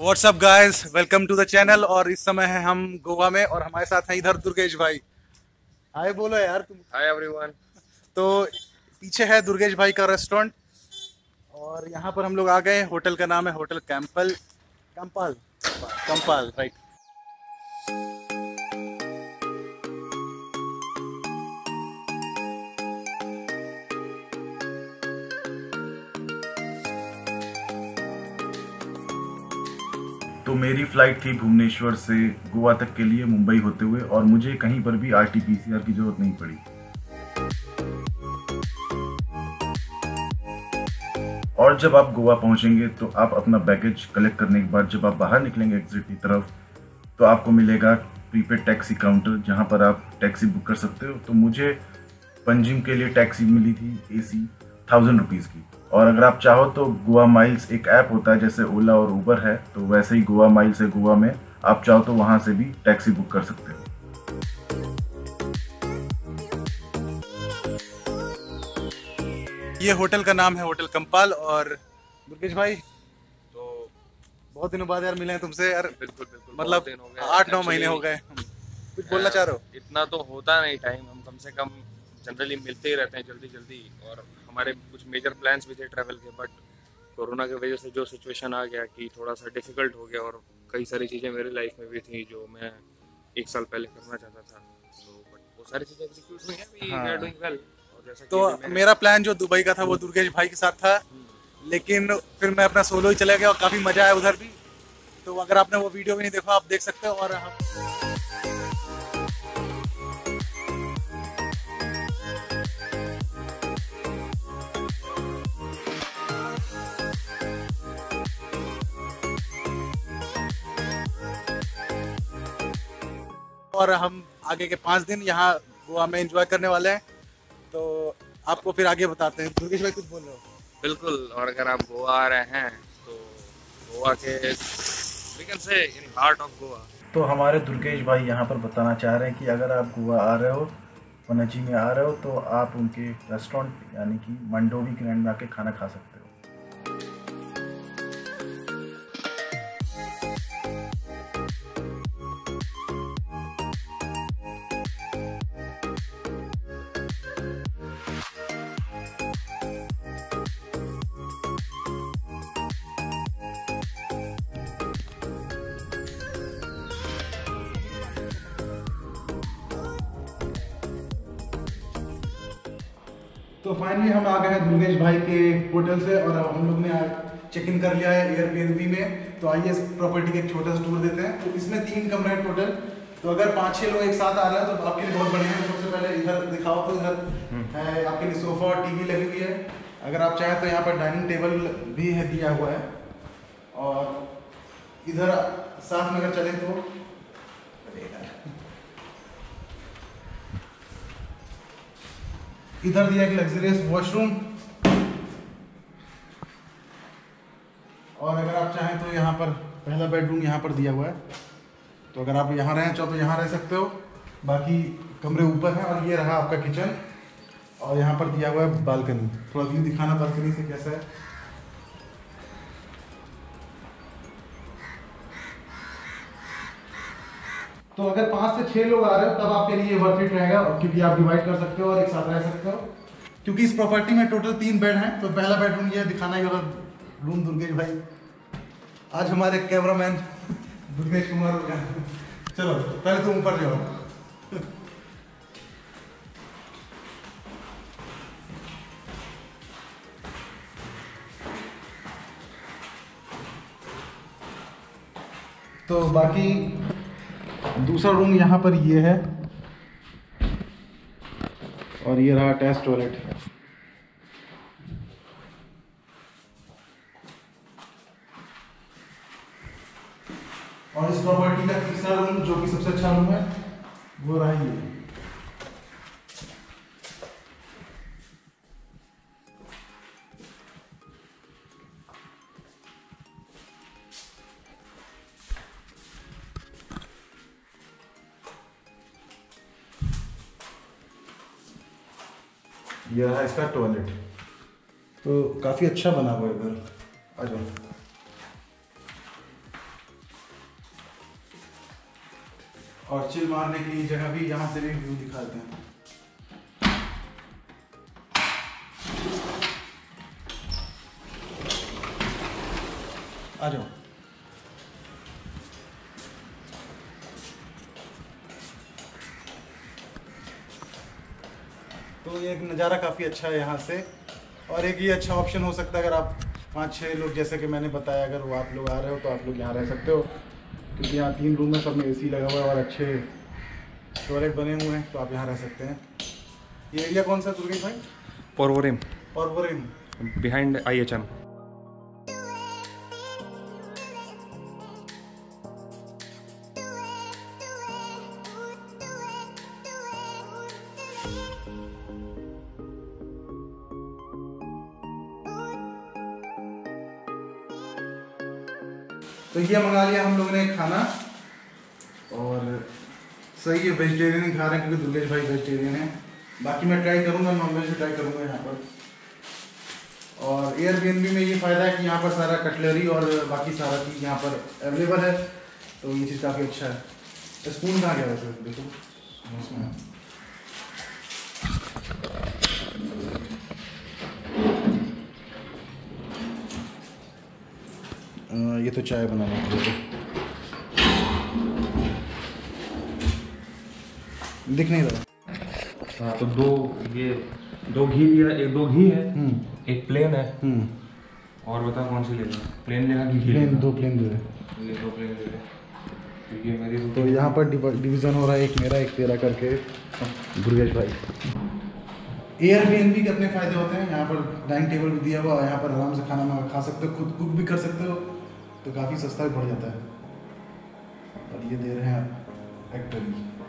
What's up guys welcome to the channel और इस समय है हम गोवा में और हमारे साथ हैं इधर दुर्गेश भाई। हाय बोलो यार तुम। हाय एवरीवन तो पीछे है दुर्गेश भाई का रेस्टोरेंट और यहाँ पर हम लोग आ गए होटल का नाम है होटल कैंपल। कंपाल। कंपाल राइट तो मेरी फ़्लाइट थी भुवनेश्वर से गोवा तक के लिए मुंबई होते हुए और मुझे कहीं पर भी R T P C R की ज़रूरत नहीं पड़ी। और जब आप गोवा पहुँचेंगे तो आप अपना बैगेज कलेक्ट करने के बाद जब आप बाहर निकलेंगे एग्जिट की तरफ़ तो आपको मिलेगा प्रीपेड टैक्सी काउंटर जहाँ पर आप टैक्सी बुक कर सकते हो। तो मुझे पंजिम के लिए टैक्सी मिली थी ए सी थाउज़ेंड रुपीज़ की। और अगर आप चाहो तो गोवा माइल्स एक ऐप होता है जैसे ओला और उबर है तो वैसे ही गोवा माइल्स है गोवा में। आप चाहो तो वहाँ से भी टैक्सी बुक कर सकते हो। ये होटल का नाम है होटल कंपाल और दुर्गेश भाई तो बहुत दिनों बाद यार मिले हैं तुमसे यार। बिल्कुल बिल्कुल मतलब आठ नौ महीने हो गए। कुछ बोलना चाह रहे हो? इतना तो होता नहीं टाइम हम कम से कम जनरली मिलते ही रहते हैं जल्दी जल्दी और हमारे कुछ मेजर प्लान्स भी थे ट्रैवल के बट कोरोना की वजह से जो सिचुएशन आ गया कि थोड़ा सा डिफ़िकल्ट हो गया और कई सारी चीज़ें मेरी लाइफ में भी थी जो मैं एक साल पहले करना चाहता था। तो बट वो सारी चीज़ें एग्जीक्यूट हुई हैं हाँ। डूइंग वेल तो मेरा प्लान जो दुबई का था वो दुर्गेश भाई के साथ था। लेकिन फिर मैं अपना सोलो ही चला गया और काफ़ी मज़ा आया उधर भी। तो अगर आपने वो वीडियो भी नहीं देखा आप देख सकते हो और हम और हम आगे के पाँच दिन यहाँ गोवा में एंजॉय करने वाले हैं। तो आपको फिर आगे बताते हैं। दुर्गेश भाई कुछ बोल रहे हो? बिल्कुल और अगर आप गोवा आ रहे हैं तो गोवा के से इन हार्ट ऑफ़ गोवा। तो हमारे दुर्गेश भाई यहाँ पर बताना चाह रहे हैं कि अगर आप गोवा आ रहे हो पनाजी में आ रहे हो तो आप उनके रेस्टोरेंट यानी कि मंडोवी ग्रैंड में आके खाना खा सकते हो। तो फाइनली हम आ गए हैं दुर्गेश भाई के होटल से और अब हम लोग ने चेक इन कर लिया है एयरबीएनबी में। तो आइए इस प्रॉपर्टी का एक छोटा सा टूर देते हैं। तो इसमें तीन कमरे हैं टोटल तो अगर पाँच छह लोग एक साथ आ रहे हैं तो आपके लिए बहुत बढ़िया है। सबसे पहले इधर दिखाओ तो इधर है आपके लिए सोफा और टीवी लगी हुई है। अगर आप चाहें तो यहाँ पर डाइनिंग टेबल भी है दिया हुआ है। और इधर साथ में अगर चले तो इधर दिया एक लग्जरियस वॉशरूम और अगर आप चाहें तो यहाँ पर पहला बेडरूम यहाँ पर दिया हुआ है। तो अगर आप यहाँ रहें, चाहो तो यहाँ रह सकते हो। बाकी कमरे ऊपर हैं और ये रहा आपका किचन और यहाँ पर दिया हुआ है बालकनी थोड़ा व्यू दिखाना बालकनी से कैसा है। तो अगर पाँच से छः लोग आ रहे हो, तब आपके लिए वर्थ इट रहेगा क्योंकि आप डिवाइड कर सकते हो और एक साथ रह सकते हो। क्योंकि इस प्रॉपर्टी में टोटल तीन बेड हैं तो पहला बेडरूम ये दिखाना ही वाला रूम दुर्गेश भाई। आज हमारे कैमरामैन दुर्गेश कुमार चलो, पहले तुम ऊपर जाओ। तो बाकी दूसरा रूम यहाँ पर ये है। और ये रहा टेस्ट टॉयलेट और इस प्रॉपर्टी का तीसरा रूम जो कि सबसे अच्छा रूम है, वो रहा ये। यह है इसका टॉयलेट तो काफ़ी अच्छा बना हुआ है घर। आ जाओ। और चिल मारने की जगह भी यहाँ से भी व्यू दिखाते हैं। आ जाओ। तो ये एक नज़ारा काफ़ी अच्छा है यहाँ से। और एक ये अच्छा ऑप्शन हो सकता है अगर आप पाँच छः लोग जैसे कि मैंने बताया अगर वो आप लोग आ रहे हो तो आप लोग यहाँ रह सकते हो। क्योंकि यहाँ तीन रूम है सब में एसी लगा हुआ है और अच्छे टॉयलेट बने हुए हैं तो आप यहाँ रह सकते हैं। ये एरिया कौन सा दुर्गेश भाई? Porvorim Porvorim behind I H M तो ये मंगा लिया हम लोगों ने खाना। और सही है वेजिटेरियन खा रहे हैं क्योंकि दुर्गेश भाई वेजिटेरियन है। बाकी मैं ट्राई करूँगा नॉन वेज ट्राई करूँगा यहाँ पर। और एयरबीएनबी में ये फ़ायदा है कि यहाँ पर सारा कटलरी और बाकी सारा चीज़ यहाँ पर अवेलेबल है। तो ये चीज़ काफ़ी अच्छा है। स्पून कहाँ गया वैसे, देखो। ये तो चाय बनाने के लिए दिख नहीं रहा हाँ तो दो ये दो घी लिया एक दो घी है एक प्लेन है और बता कौन सी लेना प्लेन लेना कि घी प्लेन लेना दो प्लेन दे दे। ये दो प्लेन ले तो ये मेरी तो यहाँ पर डिवीज़न हो रहा है एक मेरा एक तेरा करके। दुर्गेश भाई। एयरबीएनबी के अपने फ़ायदे होते हैं यहाँ पर डाइनिंग टेबल भी दिया हुआ है यहाँ पर आराम से खाना खा सकते हो खुद कुक भी कर सकते हो। तो काफ़ी सस्ता भी पड़ जाता है। पर ये दे रहे हैं एक्टरी